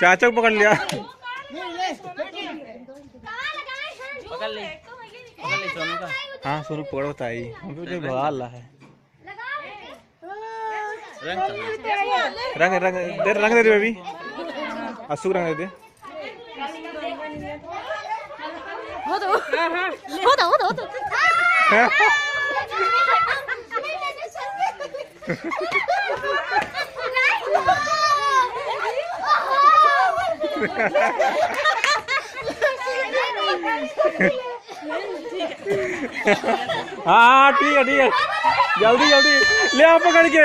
चाची को पकड़ लिया। हाँ सोनू पकड़ बताई। हम तो जो भगा ला है। रंग रंग रंग दे रंग दे दे बेबी। असू रंग दे। दे हाँ हाँ। ठीक है ठीक है जल्दी जल्दी ले आओ पकड़ के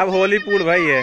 अब होली पूल भाई है।